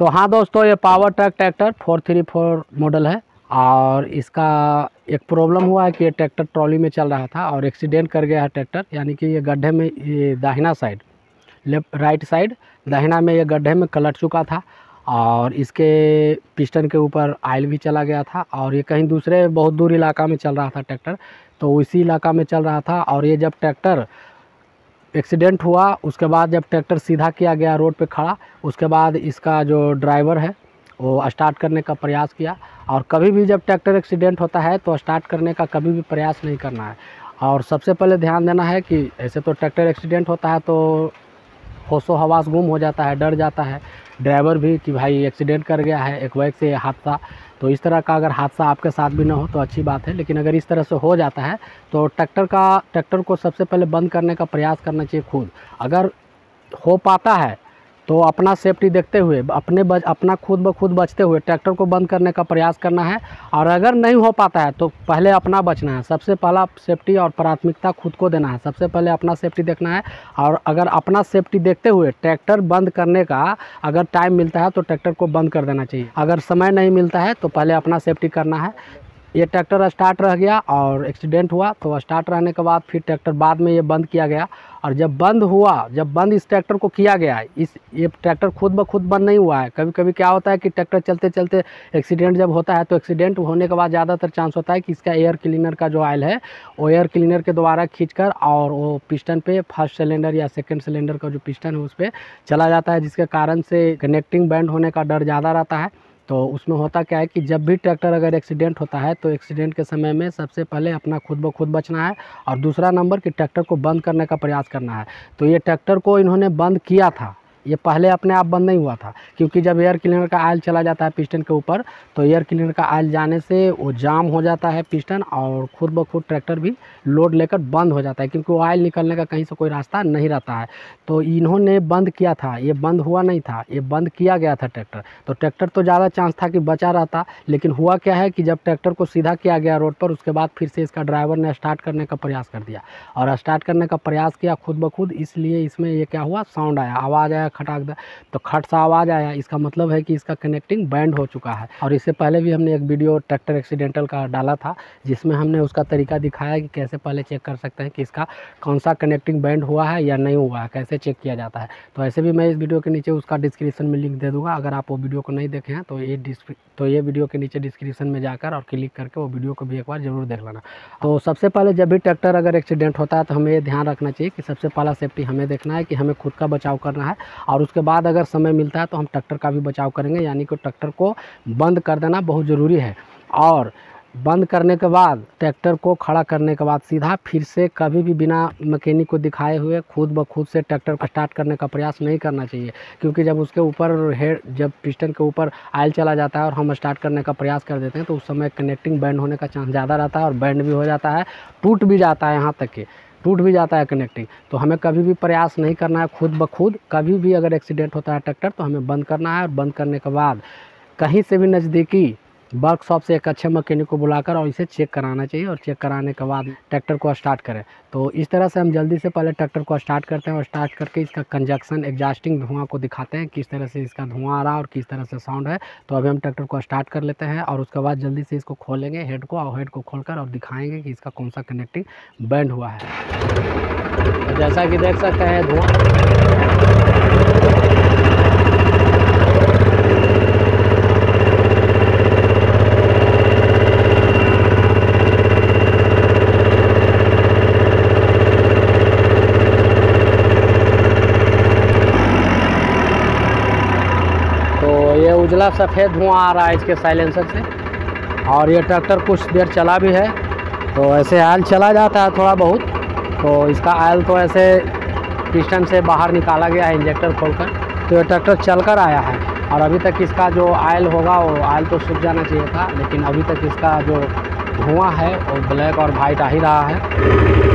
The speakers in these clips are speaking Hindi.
तो हाँ दोस्तों, ये power track tractor four three four model है और इसका एक प्रॉब्लम हुआ है कि ये ट्रैक्टर ट्रॉली में चल रहा था और एक्सीडेंट कर गया है ट्रैक्टर यानी कि ये गड्ढे में, ये दाहिना साइड लेफ़्ट राइट साइड दाहिना में ये गड्ढे में कलट चुका था और इसके पिस्टन के ऊपर आयल भी चला गया था और ये कहीं दूसरे बहुत दूर इलाका में चल रहा था ट्रैक्टर तो उसी इलाका में चल रहा था और ये जब ट्रैक्टर एक्सीडेंट हुआ, उसके बाद जब ट्रैक्टर सीधा किया गया रोड पे खड़ा, उसके बाद इसका जो ड्राइवर है, वो स्टार्ट करने का प्रयास किया। और कभी भी जब ट्रैक्टर एक्सीडेंट होता है तो स्टार्ट करने का कभी भी प्रयास नहीं करना है। और सबसे पहले ध्यान देना है कि ऐसे तो ट्रैक्टर एक्सीडेंट होता है तो होशो हवास गुम हो जाता है, डर जाता है। ड्राइवर भी कि भाई, एक्सीडेंट कर गया है, एक बाइक से हादसा। तो इस तरह का अगर हादसा आपके साथ भी ना हो तो अच्छी बात है, लेकिन अगर इस तरह से हो जाता है तो ट्रैक्टर का, ट्रैक्टर को सबसे पहले बंद करने का प्रयास करना चाहिए खुद। अगर हो पाता है तो अपना सेफ्टी देखते हुए, अपने बच, अपना खुद ब खुद बचते हुए ट्रैक्टर को बंद करने का प्रयास करना है। और अगर नहीं हो पाता है तो पहले अपना बचना है। सबसे पहला सेफ्टी और प्राथमिकता खुद को देना है। सबसे पहले अपना सेफ्टी देखना है। और अगर अपना सेफ्टी देखते हुए ट्रैक्टर बंद करने का अगर टाइम मिलता है तो ट्रैक्टर को बंद कर देना चाहिए। अगर समय नहीं मिलता है तो पहले अपना सेफ्टी करना है। ये ट्रैक्टर स्टार्ट रह गया और एक्सीडेंट हुआ तो स्टार्ट रहने के बाद फिर ट्रैक्टर बाद में ये बंद किया गया। और जब बंद हुआ, जब बंद इस ट्रैक्टर को किया गया, इस, ये ट्रैक्टर खुद ब खुद बंद नहीं हुआ है। कभी कभी क्या होता है कि ट्रैक्टर चलते चलते एक्सीडेंट जब होता है तो एक्सीडेंट होने के बाद ज़्यादातर चांस होता है कि इसका एयर क्लीनर का जो ऑयल है, वो एयर क्लीनर के द्वारा खींचकर और वो पिस्टन पे फ़र्स्ट सिलेंडर या सेकेंड सिलेंडर का जो पिस्टन है उस पर चला जाता है, जिसके कारण से कनेक्टिंग बैंड होने का डर ज़्यादा रहता है। तो उसमें होता क्या है कि जब भी ट्रैक्टर अगर एक्सीडेंट होता है तो एक्सीडेंट के समय में सबसे पहले अपना खुद ब खुद बचना है और दूसरा नंबर कि ट्रैक्टर को बंद करने का प्रयास करना है। तो ये ट्रैक्टर को इन्होंने बंद किया था। ये पहले अपने आप बंद नहीं हुआ था, क्योंकि जब एयर क्लीनर का आयल चला जाता है पिस्टन के ऊपर तो एयर क्लीनर का आयल जाने से वो जाम हो जाता है पिस्टन और खुद ब खुद ट्रैक्टर भी लोड लेकर बंद हो जाता है, क्योंकि वो आयल निकलने का कहीं से कोई रास्ता नहीं रहता है। तो इन्होंने बंद किया था, ये बंद हुआ नहीं था, ये बंद किया गया था ट्रैक्टर तो ट्रैक्टर तो ज़्यादा चांस था कि बचा रहता, लेकिन हुआ क्या है कि जब ट्रैक्टर को सीधा किया गया रोड पर, उसके बाद फिर से इसका ड्राइवर ने स्टार्ट करने का प्रयास कर दिया। और स्टार्ट करने का प्रयास किया खुद ब खुद, इसलिए इसमें ये क्या हुआ साउंड आया, आवाज़ आया खटाक तो खट सा आवाज़ आया, इसका मतलब है कि इसका कनेक्टिंग बैंड हो चुका है। और इससे पहले भी हमने एक वीडियो ट्रैक्टर एक्सीडेंटल का डाला था, जिसमें हमने उसका तरीका दिखाया कि कैसे पहले चेक कर सकते हैं कि इसका कौन सा कनेक्टिंग बैंड हुआ है या नहीं हुआ है, कैसे चेक किया जाता है। तो ऐसे भी मैं इस वीडियो के नीचे उसका डिस्क्रिप्शन में लिंक दे दूँगा। अगर आप वो वीडियो को नहीं देखे हैं तो ये तो ये वीडियो के नीचे डिस्क्रिप्शन में जाकर और क्लिक करके वो वीडियो को भी एक बार ज़रूर देख लेना। तो सबसे पहले जब भी ट्रैक्टर अगर एक्सीडेंट होता है तो हमें ध्यान रखना चाहिए कि सबसे पहला सेफ्टी हमें देखना है कि हमें खुद का बचाव करना है और उसके बाद अगर समय मिलता है तो हम ट्रैक्टर का भी बचाव करेंगे, यानी कि ट्रैक्टर को बंद कर देना बहुत ज़रूरी है। और बंद करने के बाद, ट्रैक्टर को खड़ा करने के बाद सीधा फिर से कभी भी बिना मैकेनिक को दिखाए हुए खुद ब खुद से ट्रैक्टर को स्टार्ट करने का प्रयास नहीं करना चाहिए। क्योंकि जब उसके ऊपर हेड जब पिस्टन के ऊपर आयल चला जाता है और हम स्टार्ट करने का प्रयास कर देते हैं तो उस समय कनेक्टिंग बैंड होने का चांस ज़्यादा रहता है और बैंड भी हो जाता है, टूट भी जाता है यहाँ तक कि। टूट भी जाता है कनेक्टिंग तो हमें कभी भी प्रयास नहीं करना है खुद ब खुद। कभी भी अगर एक्सीडेंट होता है, ट्रैक्टर तो हमें बंद करना है और बंद करने के बाद कहीं से भी नज़दीकी वर्कशॉप से एक अच्छे मकैनिक को बुलाकर और इसे चेक कराना चाहिए और चेक कराने के बाद ट्रैक्टर को स्टार्ट करें। तो इस तरह से हम जल्दी से पहले ट्रैक्टर को स्टार्ट करते हैं और स्टार्ट करके इसका कंजक्शन, एग्जास्टिंग धुआँ को दिखाते हैं, किस तरह से इसका धुआँ आ रहा है और किस तरह से साउंड है। तो अभी हम ट्रैक्टर को स्टार्ट कर लेते हैं और उसके बाद जल्दी से इसको खोलेंगे, हेड को, और हेड को खोलकर और दिखाएँगे कि इसका कौन सा कनेक्टिंग बैंड हुआ है। जैसा कि देख सकते हैं धुआँ। उजला सफ़ेद धुआँ आ रहा है इसके साइलेंसर से। और ये ट्रैक्टर कुछ देर चला भी है। तो ऐसे आयल चला जाता है थोड़ा बहुत। तो इसका आयल तो ऐसे पिस्टन से बाहर निकाला गया है इंजेक्टर खोलकर। तो ये ट्रैक्टर चल कर आया है। और अभी तक इसका जो आयल होगा, वो आयल तो सूख जाना चाहिए था। लेकिन अभी तक इसका जो धुआँ है, वो ब्लैक और वाइट आ ही रहा है।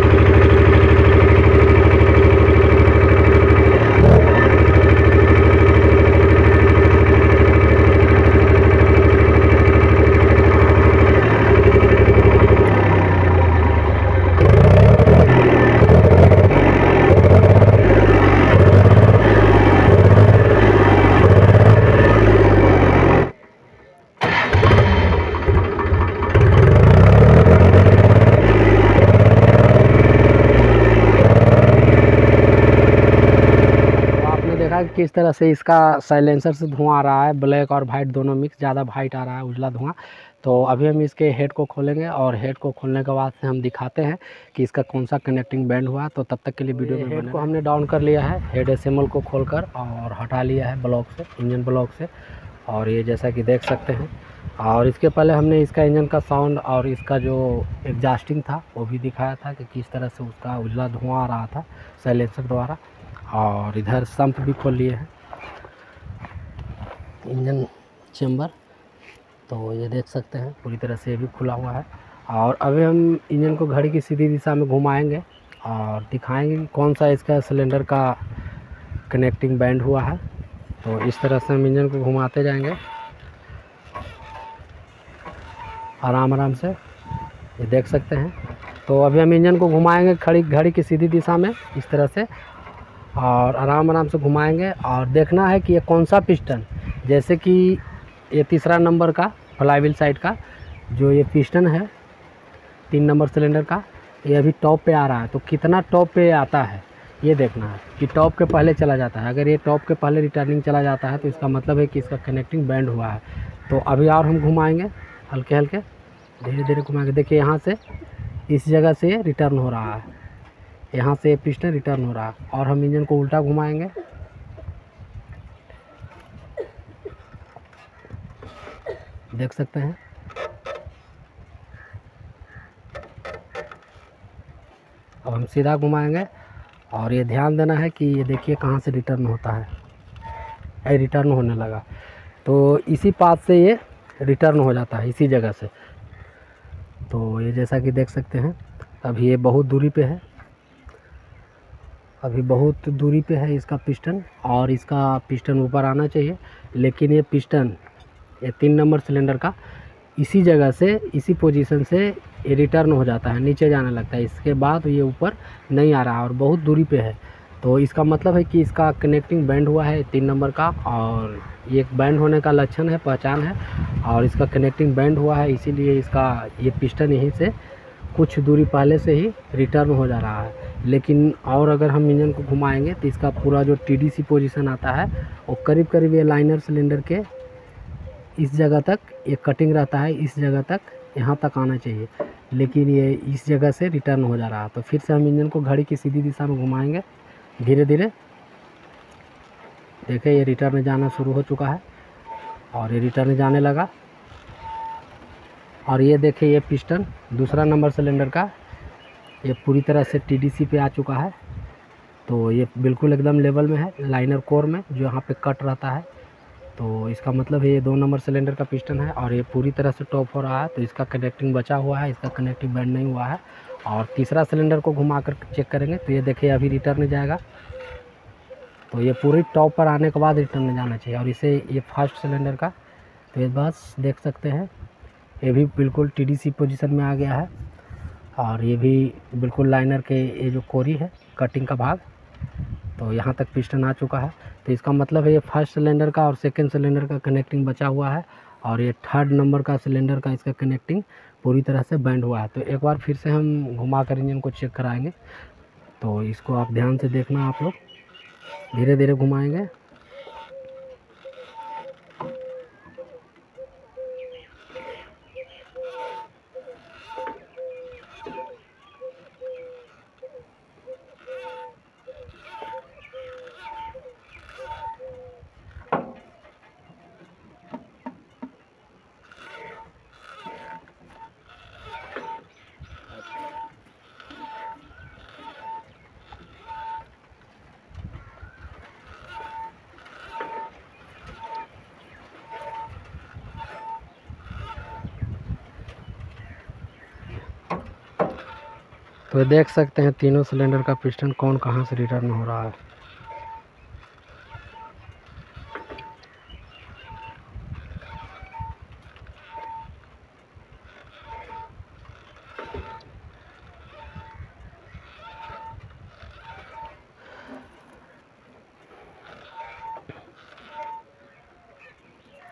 किस तरह से इसका साइलेंसर से धुआँ आ रहा है ब्लैक और वाइट दोनों मिक्स ज़्यादा वाइट आ रहा है उजला धुआँ। तो अभी हम इसके हेड को खोलेंगे और हेड को खोलने के बाद से हम दिखाते हैं कि इसका कौन सा कनेक्टिंग बैंड हुआ तो तब तक के लिए वीडियो में हेड को हमने डाउन कर लिया है हेड एसेंबल को खोलकर और हटा लिया है ब्लॉक से इंजन ब्लॉक से। और ये जैसा कि देख सकते हैं। और इसके पहले हमने इसका इंजन का साउंड और इसका जो एग्जास्टिंग था वो भी दिखाया था कि किस तरह से उसका उजला धुआँ आ रहा था साइलेंसर द्वारा। और इधर संप भी खोल लिए हैं। इंजन चैम्बर तो ये देख सकते हैं, पूरी तरह से ये भी खुला हुआ है। और अभी हम इंजन को घड़ी की सीधी दिशा में घुमाएँगे और दिखाएँगे कौन सा इसका सिलेंडर का कनेक्टिंग बैंड हुआ है। तो इस तरह से हम इंजन को घुमाते जाएँगे। आराम आराम से, ये देख सकते हैं। तो अभी हम इंजन को घुमाएँगे खड़ी घड़ी की सीधी दिशा में, इस तरह से। और आराम आराम से घुमाएँगे और देखना है कि ये कौन सा पिस्टन जैसे कि ये तीसरा नंबर का फ्लाईविल साइड का, जो ये पिस्टन है, तीन नंबर सिलेंडर का, ये अभी टॉप पे आ रहा है। तो कितना टॉप पे आता है, ये देखना है कि टॉप के पहले चला जाता है। अगर ये टॉप के पहले रिटर्निंग चला जाता है तो इसका मतलब है कि इसका कनेक्टिंग बैंड हुआ है। तो अभी और हम घुमाएँगे, हल्के हल्के, धीरे धीरे घुमाएँगे। देखिए यहाँ से, इस जगह से रिटर्न हो रहा है। यहाँ से पिस्टन रिटर्न हो रहा और हम इंजन को उल्टा घुमाएँगे। देख सकते हैं। अब हम सीधा घुमाएँगे और ये ध्यान देना है कि ये देखिए कहाँ से रिटर्न होता है। ये रिटर्न होने लगा। तो इसी पाथ से ये रिटर्न हो जाता है, इसी जगह से। तो ये जैसा कि देख सकते हैं, अभी ये बहुत दूरी पे है। अभी बहुत दूरी पे है इसका पिस्टन और इसका पिस्टन ऊपर आना चाहिए। लेकिन ये पिस्टन, ये तीन नंबर सिलेंडर का, इसी जगह से, इसी पोजीशन से ये रिटर्न हो जाता है, नीचे जाने लगता है। इसके बाद ये ऊपर नहीं आ रहा और बहुत दूरी पे है। तो इसका मतलब है कि इसका कनेक्टिंग बैंड हुआ है तीन नंबर का और ये बैंड होने का लक्षण है, पहचान है और इसका कनेक्टिंग बैंड हुआ है। इसीलिए इसका ये पिस्टन यहीं से कुछ दूरी पहले से ही रिटर्न हो जा रहा है। लेकिन और अगर हम इंजन को घुमाएँगे तो इसका पूरा जो टीडीसी पोजीशन आता है वो करीब करीब ये लाइनर सिलेंडर के इस जगह तक, ये कटिंग रहता है, इस जगह तक यहाँ तक आना चाहिए। लेकिन ये इस जगह से रिटर्न हो जा रहा है। तो फिर से हम इंजन को घड़ी की सीधी दिशा में घुमाएँगे। धीरे धीरे देखें, ये रिटर्न जाना शुरू हो चुका है, और ये रिटर्न जाने लगा। और ये देखिए ये पिस्टन, दूसरा नंबर सिलेंडर का। ये पूरी तरह से टीडीसी पे आ चुका है। तो ये बिल्कुल एकदम लेवल में है लाइनर कोर में, जो यहाँ पे कट रहता है। तो इसका मतलब है ये दो नंबर सिलेंडर का पिस्टन है और ये पूरी तरह से टॉप हो रहा है। तो इसका कनेक्टिंग बचा हुआ है, इसका कनेक्टिंग बैंड नहीं हुआ है। और तीसरा सिलेंडर को घुमा कर चेक करेंगे तो ये देखिए अभी रिटर्न जाएगा। तो ये पूरी टॉप पर आने के बाद रिटर्न जाना चाहिए और इसे ये फ़र्स्ट सिलेंडर का। तो ये बस देख सकते हैं। ये भी बिल्कुल टीडीसी पोजीशन में आ गया है। और ये भी बिल्कुल लाइनर के ये जो कोरी है कटिंग का भाग तो यहाँ तक पिस्टन आ चुका है। तो इसका मतलब है ये फ़र्स्ट सिलेंडर का और सेकेंड सिलेंडर का कनेक्टिंग बचा हुआ है। और ये थर्ड नंबर का सिलेंडर का इसका कनेक्टिंग पूरी तरह से बैंड हुआ है। तो एक बार फिर से हम घुमा कर इंजन को चेक कराएँगे। तो इसको आप ध्यान से देखना आप लोग। धीरे धीरे घुमाएँगे। तो देख सकते हैं तीनों सिलेंडर का पिस्टन कौन कहाँ से रिटर्न हो रहा है।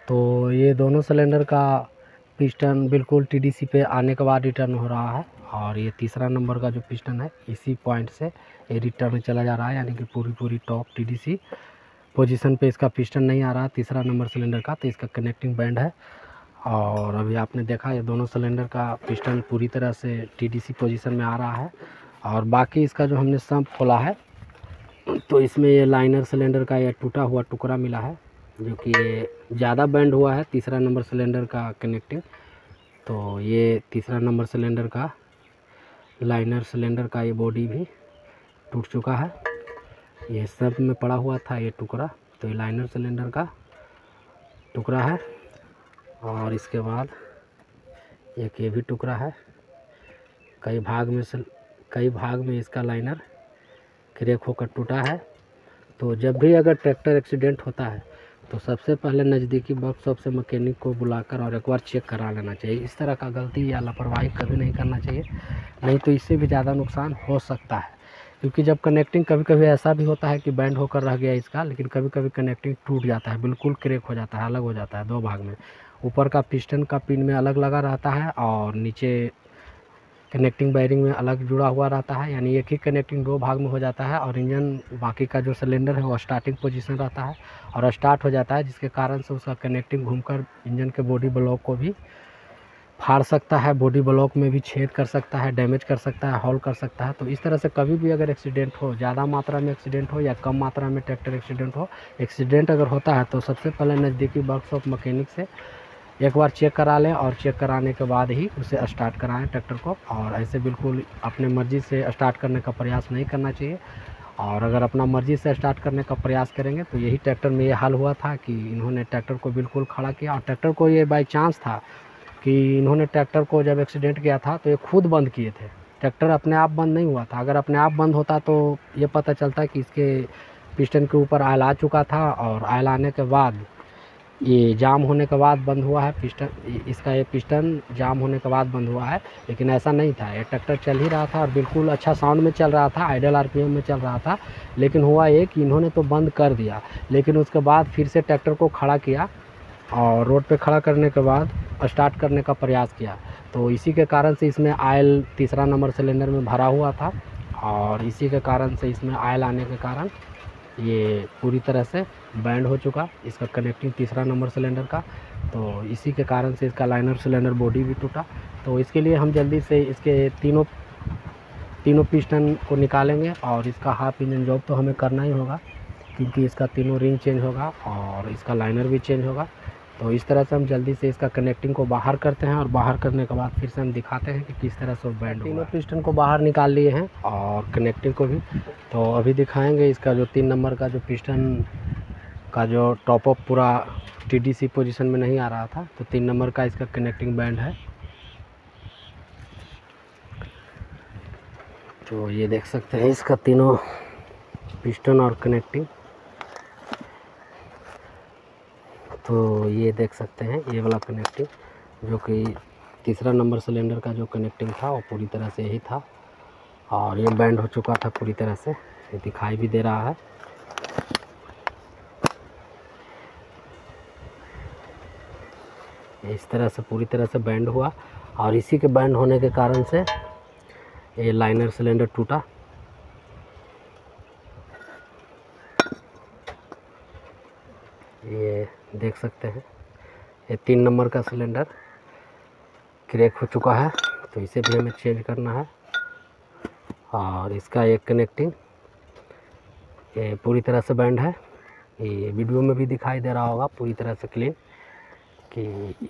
तो ये दोनों सिलेंडर का पिस्टन बिल्कुल टीडीसी पे आने के बाद रिटर्न हो रहा है। और ये तीसरा नंबर का जो पिस्टन है, इसी पॉइंट से ये रिटर्न चला जा रहा है, यानी कि पूरी पूरी टॉप टीडीसी पोजीशन पे इसका पिस्टन नहीं आ रहा, तीसरा नंबर सिलेंडर का तो इसका कनेक्टिंग बैंड है। और अभी आपने देखा, ये दोनों सिलेंडर का पिस्टन पूरी तरह से टीडीसी पोजीशन में आ रहा है। और बाकी इसका जो हमने सम्प खोला है तो इसमें ये लाइनर सिलेंडर का यह टूटा हुआ टुकड़ा मिला है, जो कि ज़्यादा बैंड हुआ है, तीसरा नंबर सिलेंडर का कनेक्टिंग तो ये तीसरा नंबर सिलेंडर का लाइनर सिलेंडर का ये बॉडी भी टूट चुका है। ये सब में पड़ा हुआ था ये टुकड़ा तो ये लाइनर सिलेंडर का टुकड़ा है। और इसके बाद एक ये भी टुकड़ा है। कई भाग में से, कई भाग में इसका लाइनर क्रेक होकर टूटा है। तो जब भी अगर ट्रैक्टर एक्सीडेंट होता है तो सबसे पहले नज़दीकी वर्कशॉप से मकैनिक को बुलाकर और एक बार चेक करा लेना चाहिए। इस तरह का गलती या लापरवाही कभी नहीं करना चाहिए। नहीं तो इससे भी ज़्यादा नुकसान हो सकता है। क्योंकि जब कनेक्टिंग कभी कभी ऐसा भी होता है कि बैंड होकर रह गया इसका, लेकिन कभी कभी कनेक्टिंग टूट जाता है, बिल्कुल क्रैक हो जाता है, अलग हो जाता है दो भाग में। ऊपर का पिस्टन का पिन में अलग लगा रहता है और नीचे कनेक्टिंग बैरिंग में अलग जुड़ा हुआ रहता है, यानी एक ही कनेक्टिंग दो भाग में हो जाता है और इंजन बाकी का जो सिलेंडर है वो स्टार्टिंग पोजीशन रहता है और स्टार्ट हो जाता है, जिसके कारण से उसका कनेक्टिंग घूमकर इंजन के बॉडी ब्लॉक को भी फाड़ सकता है बॉडी ब्लॉक में भी छेद कर सकता है डैमेज कर सकता है हॉल कर सकता है। तो इस तरह से कभी भी अगर एक्सीडेंट हो, ज़्यादा मात्रा में एक्सीडेंट हो या कम मात्रा में ट्रैक्टर एक्सीडेंट हो एक्सीडेंट अगर होता है तो सबसे पहले नज़दीकी वर्कशॉप मकैनिक से एक बार चेक करा लें और चेक कराने के बाद ही उसे स्टार्ट कराएँ ट्रैक्टर को। और ऐसे बिल्कुल अपने मर्ज़ी से स्टार्ट करने का प्रयास नहीं करना चाहिए। और अगर अपना मर्ज़ी से स्टार्ट करने का प्रयास करेंगे तो यही ट्रैक्टर में ये हाल हुआ था कि इन्होंने ट्रैक्टर को बिल्कुल खड़ा किया। और ट्रैक्टर को ये बाई चांस था कि इन्होंने ट्रैक्टर को जब एक्सीडेंट किया था तो ये खुद बंद किए थे। ट्रैक्टर अपने आप बंद नहीं हुआ था। अगर अपने आप बंद होता तो ये पता चलता कि इसके पिस्टन के ऊपर आयल आ चुका था और आयल आने के बाद ये जाम होने के बाद बंद हुआ है, पिस्टन इसका ये पिस्टन जाम होने के बाद बंद हुआ है, लेकिन ऐसा नहीं था, ये ट्रैक्टर चल ही रहा था और बिल्कुल अच्छा साउंड में चल रहा था, आइडल आरपीएम में चल रहा था, लेकिन हुआ ये कि इन्होंने तो बंद कर दिया, लेकिन उसके बाद फिर से ट्रैक्टर को खड़ा किया और रोड पे खड़ा करने के बाद स्टार्ट करने का प्रयास किया तो इसी के कारण से इसमें आयल तीसरा नंबर सिलेंडर में भरा हुआ था और इसी के कारण से इसमें आयल आने के कारण ये पूरी तरह से बैंड हो चुका, इसका कनेक्टिंग तीसरा नंबर सिलेंडर का। तो इसी के कारण से इसका लाइनर सिलेंडर बॉडी भी टूटा। तो इसके लिए हम जल्दी से इसके तीनों तीनों पिस्टन को निकालेंगे और इसका हाफ़ इंजन जॉब तो हमें करना ही होगा, क्योंकि इसका तीनों रिंग चेंज होगा और इसका लाइनर भी चेंज होगा। तो इस तरह से हम जल्दी से इसका कनेक्टिंग को बाहर करते हैं और बाहर करने के बाद फिर से हम दिखाते हैं कि किस तरह से वो बैंड तीनों पिस्टन को बाहर निकाल लिए हैं। और कनेक्टिंग को भी। तो अभी दिखाएँगे इसका जो तीन नंबर का जो पिस्टन का जो टॉप अप पूरा टीडीसी पोजीशन में नहीं आ रहा था तो तीन नंबर का इसका कनेक्टिंग बैंड है। तो ये देख सकते हैं इसका तीनों पिस्टन और कनेक्टिंग तो ये देख सकते हैं, ये वाला कनेक्टिंग जो कि तीसरा नंबर सिलेंडर का जो कनेक्टिंग था, वो पूरी तरह से यही था। और ये बैंड हो चुका था पूरी तरह से, ये दिखाई भी दे रहा है। इस तरह से, पूरी तरह से बैंड हुआ। और इसी के बैंड होने के कारण से ये लाइनर सिलेंडर टूटा ये देख सकते हैं। ये तीन नंबर का सिलेंडर क्रैक हो चुका है तो इसे भी हमें चेंज करना है। और इसका एक कनेक्टिंग ये पूरी तरह से बैंड है। ये वीडियो में भी दिखाई दे रहा होगा पूरी तरह से क्लीन कि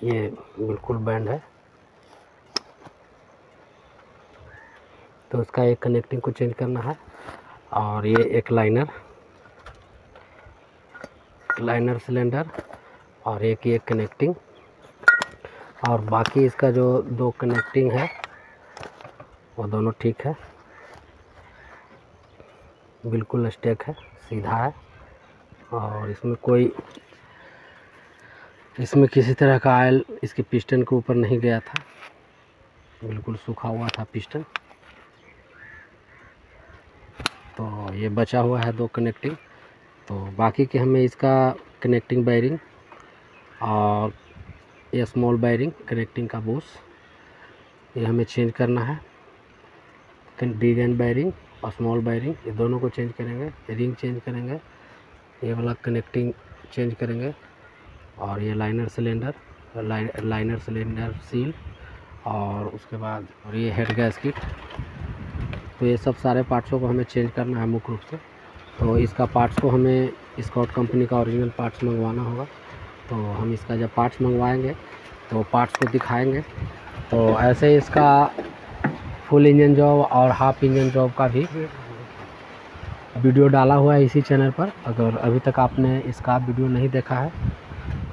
ये बिल्कुल बैंड है। तो उसका एक कनेक्टिंग को चेंज करना है। और ये एक लाइनर लाइनर सिलेंडर और एक ये कनेक्टिंग और बाकी इसका जो दो कनेक्टिंग है, वो दोनों ठीक है। बिल्कुल स्टेक है, सीधा है और इसमें कोई, इसमें किसी तरह का आयल इसके पिस्टन के ऊपर नहीं गया था। बिल्कुल सूखा हुआ था पिस्टन तो ये बचा हुआ है दो कनेक्टिंग तो बाकी के हमें इसका कनेक्टिंग बैरिंग और ये स्मॉल बैरिंग कनेक्टिंग का बोस, ये हमें चेंज करना है। एंड बैरिंग और स्मॉल बैरिंग ये दोनों को चेंज करेंगे रिंग चेंज करेंगे, ये वाला कनेक्टिंग चेंज करेंगे और ये liner cylinder liner cylinder seal और उसके बाद और ये हेड गैस किट तो ये सब सारे पार्ट्सों को हमें चेंज करना है मुख्य रूप से। तो इसका पार्ट्स को हमें स्कॉट कंपनी का ओरिजिनल पार्ट्स मंगवाना होगा। तो हम इसका जब पार्ट्स मंगवाएँगे तो पार्ट्स को दिखाएँगे। तो ऐसे इसका फुल इंजन जॉब और हाफ़ इंजन जॉब का भी वीडियो डाला हुआ है इसी चैनल पर। अगर अभी तक आपने इसका वीडियो नहीं देखा है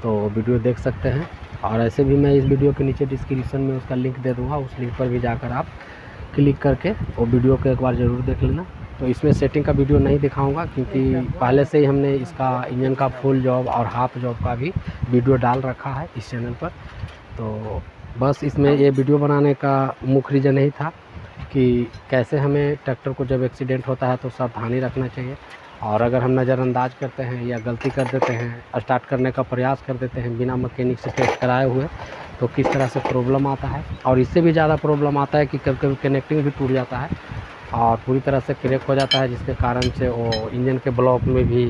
तो वीडियो देख सकते हैं। और ऐसे भी मैं इस वीडियो के नीचे डिस्क्रिप्शन में उसका लिंक दे दूँगा, उस लिंक पर भी जाकर आप क्लिक करके वो वीडियो को एक बार ज़रूर देख लेना। तो इसमें सेटिंग का वीडियो नहीं दिखाऊँगा क्योंकि पहले से ही हमने इसका इंजन का फुल जॉब और हाफ़ जॉब का भी वीडियो डाल रखा है इस चैनल पर। तो बस इसमें ये वीडियो बनाने का मुख्य रीज़न यही था कि कैसे हमें ट्रैक्टर को जब एक्सीडेंट होता है तो सावधानी रखना चाहिए और अगर हम नज़रअंदाज करते हैं या गलती कर देते हैं स्टार्ट करने का प्रयास कर देते हैं बिना मकैनिक से टेस्ट कराए हुए तो किस तरह से प्रॉब्लम आता है? और इससे भी ज़्यादा प्रॉब्लम आता है कि कभी कभी कनेक्टिंग भी टूट जाता है। और पूरी तरह से क्रैक हो जाता है जिसके कारण से वो इंजन के ब्लॉक में भी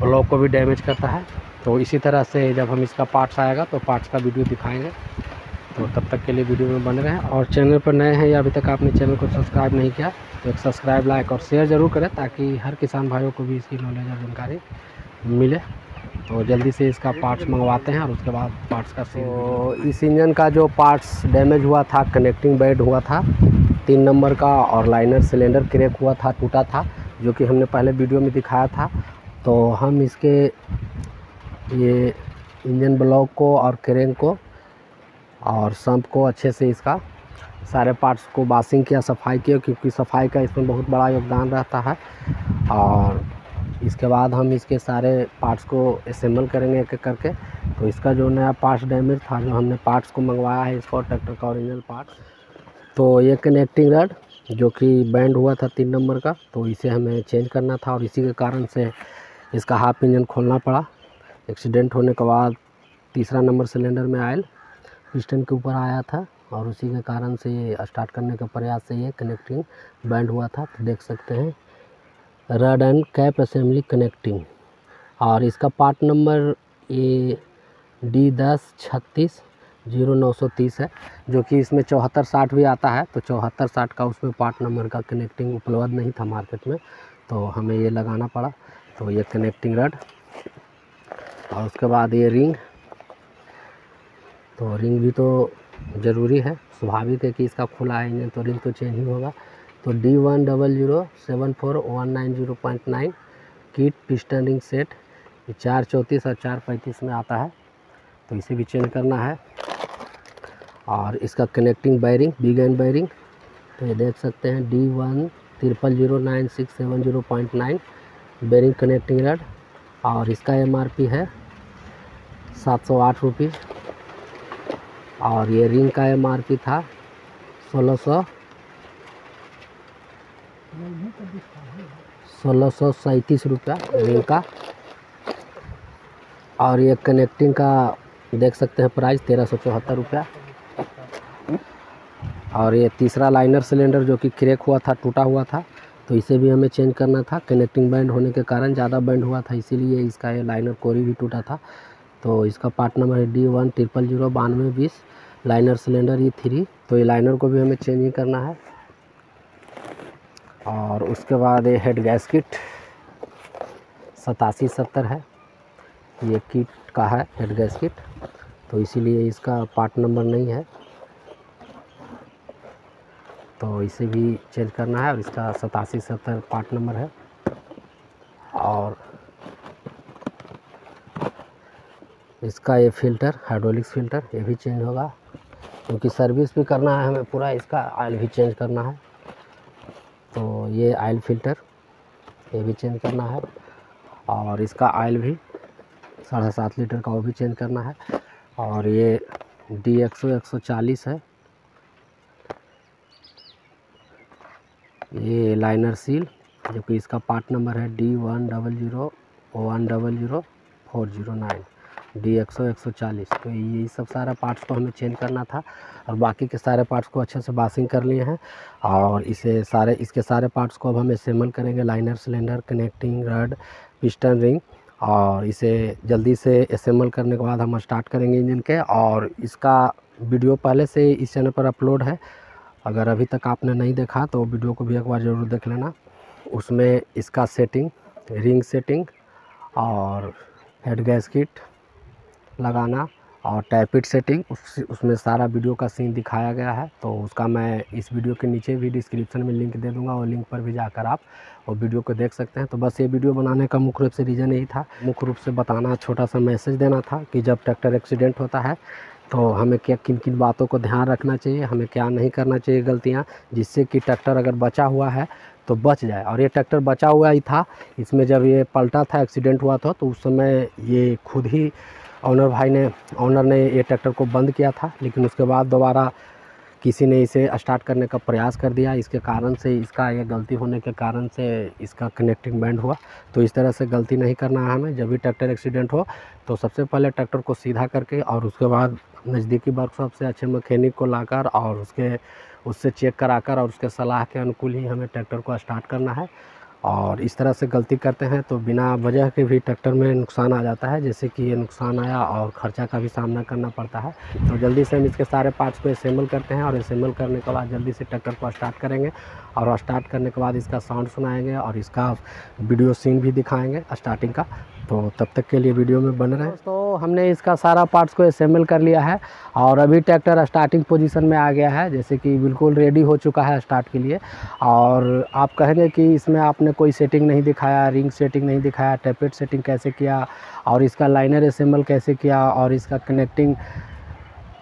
ब्लॉक को भी डैमेज करता है। तो इसी तरह से जब हम इसका पार्ट्स आएगा तो पार्ट्स का वीडियो दिखाएँगे। तो तब तक के लिए वीडियो में बने रहें। और चैनल पर नए हैं या अभी तक आपने चैनल को सब्सक्राइब नहीं किया तो एक सब्सक्राइब लाइक और शेयर ज़रूर करें ताकि हर किसान भाइयों को भी इसकी नॉलेज और जानकारी मिले। तो जल्दी से इसका पार्ट्स मंगवाते हैं और उसके बाद पार्ट्स का तो इस इंजन का जो पार्ट्स डैमेज हुआ था कनेक्टिंग बेड हुआ था तीन नंबर का और लाइनर सिलेंडर क्रैक हुआ था, टूटा था, जो कि हमने पहले वीडियो में दिखाया था। तो हम इसके ये इंजन ब्लॉक को और क्रेंक को और संप को अच्छे से इसका सारे पार्ट्स को बासिंग किया, सफ़ाई किया, क्योंकि सफ़ाई का इसमें बहुत बड़ा योगदान रहता है। और इसके बाद हम इसके सारे पार्ट्स को असेंबल करेंगे एक एक करके। तो इसका जो नया पार्ट्स डैमेज था, जो हमने पार्ट्स को मंगवाया है, इसका ट्रैक्टर का ओरिजिनल पार्ट्स तो ये कनेक्टिंग रड जो कि बैंड हुआ था तीन नंबर का तो इसे हमें चेंज करना था और इसी के कारण से इसका हाफ़ इंजन खोलना पड़ा। एक्सीडेंट होने के बाद तीसरा नंबर सिलेंडर में आयल पिस्टन के ऊपर आया था और उसी के कारण से ये स्टार्ट करने के प्रयास से ये कनेक्टिंग बैंड हुआ था। तो देख सकते हैं rod end cap assembly connecting और इसका पार्ट नंबर ये डी दस छत्तीस ज़ीरो नौ सौ तीस है, जो कि इसमें चौहत्तर साठ भी आता है तो चौहत्तर साठ का उसमें पार्ट नंबर का कनेक्टिंग उपलब्ध नहीं था मार्केट में तो हमें ये लगाना पड़ा तो ये कनेक्टिंग रड और उसके बाद ये रिंग तो रिंग भी तो ज़रूरी है, स्वाभाविक है कि इसका खुला है इंजन तो रिंग तो चेंज ही होगा तो D one double zero seven four one nine zero point nine kit piston ring set चार चौंतीस और चार पैंतीस में आता है तो इसे भी चेंज करना है। और इसका connecting bearing big end bearing तो ये देख सकते हैं D one triple zero nine six seven zero point nine bearing connecting rod और इसका एम आर पी है सात सौ आठ रुपीज़ और ये रिंग का एम आर पी था सोलह सौ सोलह सौ सैंतीस रुपया रिंग का। और ये कनेक्टिंग का देख सकते हैं प्राइस तेरह सौ चौहत्तर रुपया। और ये तीसरा लाइनर सिलेंडर जो कि क्रैक हुआ था, टूटा हुआ था तो इसे भी हमें चेंज करना था। कनेक्टिंग बैंड होने के कारण ज़्यादा बैंड हुआ था, इसीलिए इसका ये लाइनर कोरी भी टूटा था। तो इसका पार्ट नंबर है डी वन, ट्रिपल ज़ीरो, बानवे, बीस, लाइनर सिलेंडर ई थ्री। तो ये लाइनर को भी हमें चेंज ही करना है। और उसके बाद ये हेड गैस किट सतासी, सत्तर है। ये किट का है, हेड गैस किट तो इसीलिए इसका पार्ट नंबर नहीं है। तो इसे भी चेंज करना है और इसका सतासी सत्तर पार्ट नंबर है। और इसका ये फ़िल्टर, हाइड्रोलिक्स फ़िल्टर, ये भी चेंज होगा। क्योंकि सर्विस भी करना है हमें पूरा, इसका आयल भी चेंज करना है। तो ये आयल फ़िल्टर, ये भी चेंज करना है। और इसका आयल भी, साढ़े सात लीटर का वो भी चेंज करना है। और ये डी एक सौ एक सौ चालीस है। ये लाइनर सील जो कि इसका पार्ट नंबर है D one double zero one double zero four zero nine D एक सौ एक सौ चालीस तो ये सब सारा पार्ट्स को हमें चेंज करना था और बाकी के सारे पार्ट्स को अच्छे से बासिंग कर लिए हैं और इसे सारे, इसके सारे पार्ट्स को अब हम असेंबल करेंगे liner cylinder connecting rod piston ring और इसे जल्दी से असेंबल करने के बाद हम स्टार्ट करेंगे इंजन के और इसका वीडियो पहले से इस चैनल पर अपलोड है। अगर अभी तक आपने नहीं देखा तो वीडियो को भी एक बार ज़रूर देख लेना। उसमें इसका सेटिंग रिंग सेटिंग और हेड गैस किट लगाना और टैपिट सेटिंग उस, उसमें सारा वीडियो का सीन दिखाया गया है। तो उसका मैं इस वीडियो के नीचे भी डिस्क्रिप्शन में लिंक दे दूँगा, और लिंक पर भी जाकर आप वो वीडियो को देख सकते हैं। तो बस ये वीडियो बनाने का मुख्य रूप से रीज़न यही था। मुख्य रूप से बताना, छोटा सा मैसेज देना था कि जब ट्रैक्टर एक्सीडेंट होता है तो हमें क्या किन किन बातों को ध्यान रखना चाहिए, हमें क्या नहीं करना चाहिए गलतियाँ जिससे कि ट्रैक्टर अगर बचा हुआ है तो बच जाए। और ये ट्रैक्टर बचा हुआ ही था, इसमें जब ये पलटा था, एक्सीडेंट हुआ था तो उस समय ये खुद ही ऑनर भाई ने ऑनर ने ये ट्रैक्टर को बंद किया था, लेकिन उसके बाद दोबारा किसी ने इसे स्टार्ट करने का प्रयास कर दिया। इसके कारण से इसका ये गलती होने के कारण से इसका कनेक्टिंग बैंड हुआ। तो इस तरह से गलती नहीं करना है हमें। जब भी ट्रैक्टर एक्सीडेंट हो तो सबसे पहले ट्रैक्टर को सीधा करके और उसके बाद नज़दीकी वर्कशॉप से अच्छे मकैनिक को लाकर और उसके, उससे चेक कराकर और उसके सलाह के अनुकूल ही हमें ट्रैक्टर को स्टार्ट करना है। और इस तरह से गलती करते हैं तो बिना वजह के भी ट्रैक्टर में नुकसान आ जाता है जैसे कि ये नुकसान आया और ख़र्चा का भी सामना करना पड़ता है। तो जल्दी से हम इसके सारे पार्ट्स को असेंबल करते हैं और असेंबल करने के बाद जल्दी से ट्रैक्टर को स्टार्ट करेंगे और स्टार्ट करने के बाद इसका साउंड सुनाएँगे और इसका वीडियो सीन भी दिखाएँगे स्टार्टिंग का। तो तब तक के लिए वीडियो में बन रहे। तो हमने इसका सारा पार्ट्स को असेंबल कर लिया है और अभी ट्रैक्टर स्टार्टिंग पोजीशन में आ गया है, जैसे कि बिल्कुल रेडी हो चुका है स्टार्ट के लिए। और आप कहेंगे कि इसमें आपने कोई सेटिंग नहीं दिखाया रिंग सेटिंग नहीं दिखाया टैपेट सेटिंग कैसे किया, और इसका लाइनर असेंबल कैसे किया, और इसका कनेक्टिंग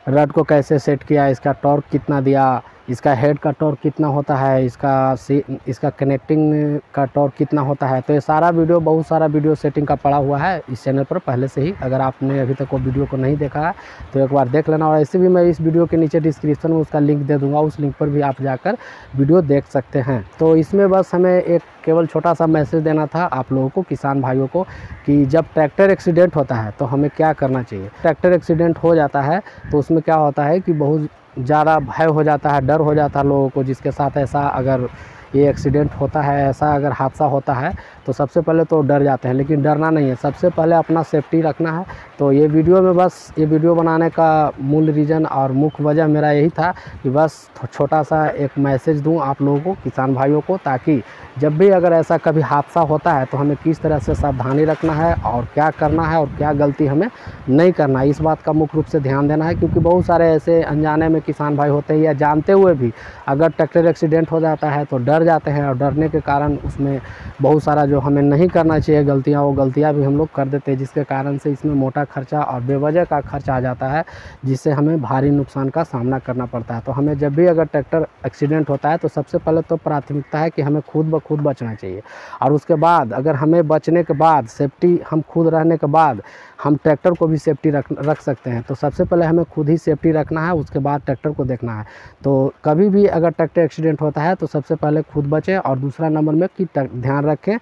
रड को कैसे सेट किया, इसका टॉर्क कितना दिया इसका हेड का टॉर्क कितना होता है, इसका सी, इसका कनेक्टिंग का टॉर्क कितना होता है तो ये सारा वीडियो, बहुत सारा वीडियो सेटिंग का पड़ा हुआ है इस चैनल पर पहले से ही। अगर आपने अभी तक वो वीडियो को नहीं देखा है तो एक बार देख लेना और ऐसे भी मैं इस वीडियो के नीचे डिस्क्रिप्शन में उसका लिंक दे दूँगा, उस लिंक पर भी आप जाकर वीडियो देख सकते हैं। तो इसमें बस हमें एक केवल छोटा सा मैसेज देना था आप लोगों को, किसान भाइयों को, कि जब ट्रैक्टर एक्सीडेंट होता है तो हमें क्या करना चाहिए? ट्रैक्टर एक्सीडेंट हो जाता है तो उसमें क्या होता है कि बहुत ज़्यादा भय हो जाता है, डर हो जाता है लोगों को, जिसके साथ ऐसा अगर ये एक्सीडेंट होता है, ऐसा अगर हादसा होता है तो सबसे पहले तो डर जाते हैं, लेकिन डरना नहीं है। सबसे पहले अपना सेफ्टी रखना है। तो ये वीडियो में बस ये वीडियो बनाने का मूल रीज़न और मुख्य वजह मेरा यही था कि बस छोटा सा एक मैसेज दूँ आप लोगों को, किसान भाइयों को, ताकि जब भी अगर ऐसा कभी हादसा होता है तो हमें किस तरह से सावधानी रखना है और क्या करना है और क्या गलती हमें नहीं करना है। इस बात का मुख्य रूप से ध्यान देना है, क्योंकि बहुत सारे ऐसे अनजाने में किसान भाई होते हैं या जानते हुए भी अगर ट्रैक्टर एक्सीडेंट हो जाता है तो डर जाते हैं और डरने के कारण उसमें बहुत सारा जो हमें नहीं करना चाहिए गलतियाँ, वो गलतियाँ भी हम लोग कर देते हैं, जिसके कारण से इसमें मोटा खर्चा और बेवजह का खर्च आ जाता है, जिससे हमें भारी नुकसान का सामना करना पड़ता है। तो हमें जब भी अगर ट्रैक्टर एक्सीडेंट होता है तो सबसे पहले तो प्राथमिकता है कि हमें खुद ब खुद बचना चाहिए। और उसके बाद, अगर हमें बचने के बाद, सेफ्टी हम खुद रहने के बाद हम ट्रैक्टर को भी सेफ्टी रख रख सकते हैं। तो सबसे पहले हमें खुद ही सेफ्टी रखना है, उसके बाद ट्रैक्टर को देखना है। तो कभी भी अगर ट्रैक्टर एक्सीडेंट होता है तो सबसे पहले खुद बचें और दूसरा नंबर में कि ध्यान रखें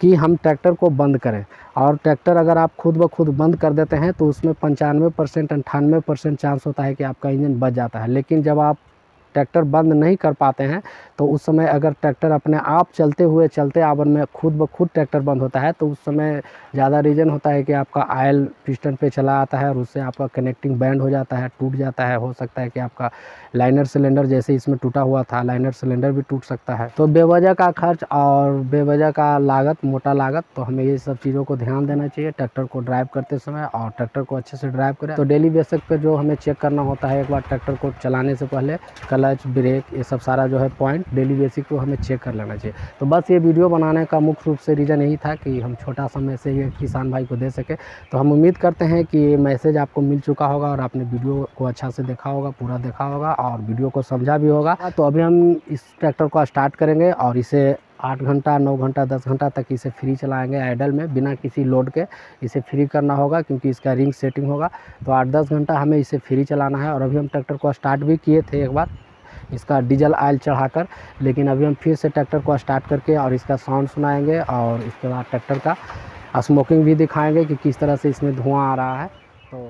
कि हम ट्रैक्टर को बंद करें। और ट्रैक्टर अगर आप खुद ब खुद बंद कर देते हैं तो उसमें पंचानवे परसेंट, अंठानवे परसेंट चांस होता है कि आपका इंजन बच जाता है। लेकिन जब आप ट्रैक्टर बंद नहीं कर पाते हैं तो उस समय अगर ट्रैक्टर अपने आप चलते हुए, चलते आवन में खुद ब खुद ट्रैक्टर बंद होता है तो उस समय ज़्यादा रीज़न होता है कि आपका आयल पिस्टन पे चला आता है और उससे आपका कनेक्टिंग बैंड हो जाता है, टूट जाता है। हो सकता है कि आपका लाइनर सिलेंडर जैसे इसमें टूटा हुआ था, लाइनर सिलेंडर भी टूट सकता है। तो बेवजह का खर्च और बेवजह का लागत, मोटा लागत तो हमें ये सब चीज़ों को ध्यान देना चाहिए, ट्रैक्टर को ड्राइव करते समय और ट्रैक्टर को अच्छे से ड्राइव करें। तो डेली बेसिक पर जो हमें चेक करना होता है एक बार ट्रैक्टर को चलाने से पहले क्लच ब्रेक ये सब सारा जो है पॉइंट डेली बेसिक को हमें चेक कर लेना चाहिए। तो बस ये वीडियो बनाने का मुख्य रूप से रीज़न यही था कि हम छोटा समय से ये किसान भाई को दे सके। तो हम उम्मीद करते हैं कि ये मैसेज आपको मिल चुका होगा और आपने वीडियो को अच्छा से देखा होगा, पूरा देखा होगा और वीडियो को समझा भी होगा। तो अभी हम इस ट्रैक्टर को स्टार्ट करेंगे और इसे आठ घंटा, नौ घंटा, दस घंटा तक इसे फ्री चलाएँगे आइडल में, बिना किसी लोड के। इसे फ्री करना होगा क्योंकि इसका रिंग सेटिंग होगा। तो आठ दस घंटा हमें इसे फ्री चलाना है और अभी हम ट्रैक्टर को स्टार्ट भी किए थे एक बार। इसका डीजल ऑयल चढ़ाकर, लेकिन अभी हम फिर से ट्रैक्टर को स्टार्ट करके और इसका साउंड सुनाएँगे और इसके बाद ट्रैक्टर का स्मोकिंग भी दिखाएँगे कि किस तरह से इसमें धुआँ आ रहा है। तो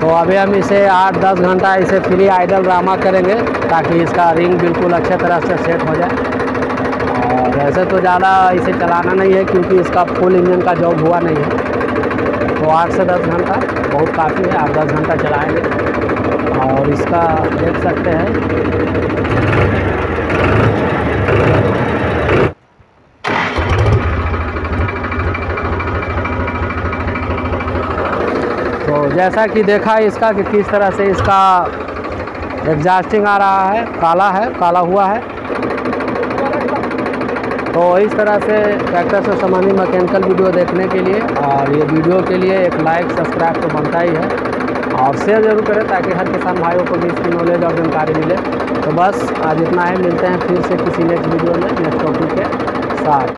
तो अभी हम इसे आठ दस घंटा इसे फ्री आइडल ड्रामा करेंगे ताकि इसका रिंग बिल्कुल अच्छे तरह से सेट हो जाए। वैसे तो ज़्यादा इसे चलाना नहीं है क्योंकि इसका फुल इंजन का जॉब हुआ नहीं है। तो आठ से दस घंटा, बहुत काफ़ी है, आठ दस घंटा चलाएँगे। और इसका देख सकते हैं। तो जैसा कि देखा इसका कि किस तरह से इसका एग्जास्टिंग आ रहा है, काला है, काला हुआ है। तो इस तरह से ट्रैक्टर से संबंधित मैकेनिकल वीडियो देखने के लिए और ये वीडियो के लिए एक लाइक सब्सक्राइब तो बनता ही है। और शेयर ज़रूर करें ताकि हर किसान भाइयों को भी इसकी नॉलेज और जानकारी मिले। तो बस, आज इतना ही। मिलते हैं फिर से किसी नेक्स्ट वीडियो में नेक्स्ट टॉपिक के साथ।